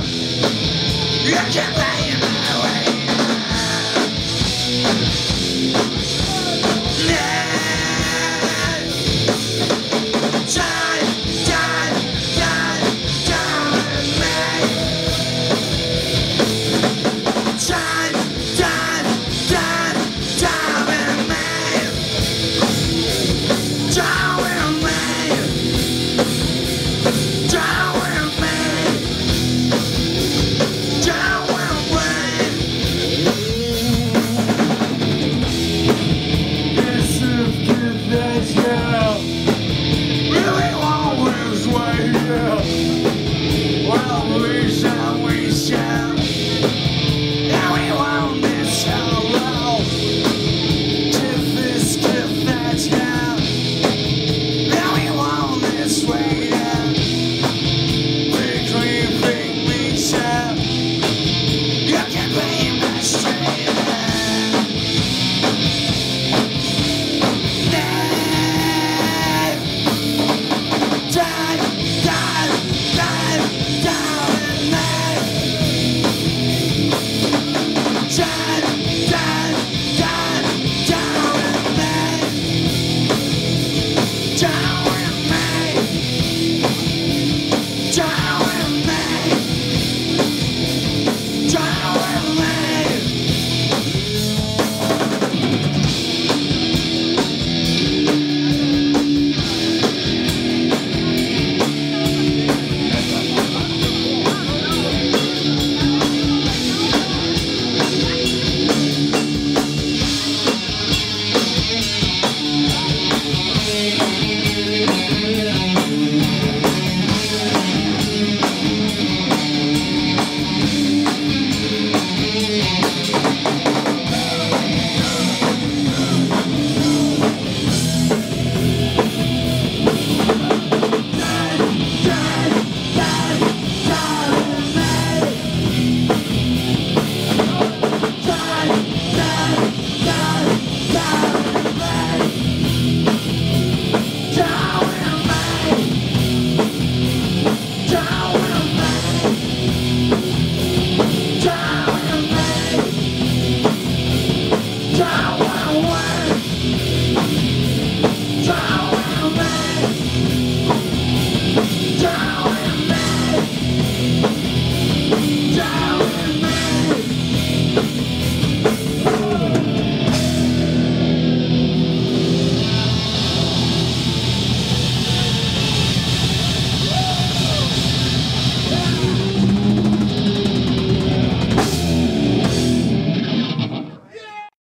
You can't Yeah. Shout!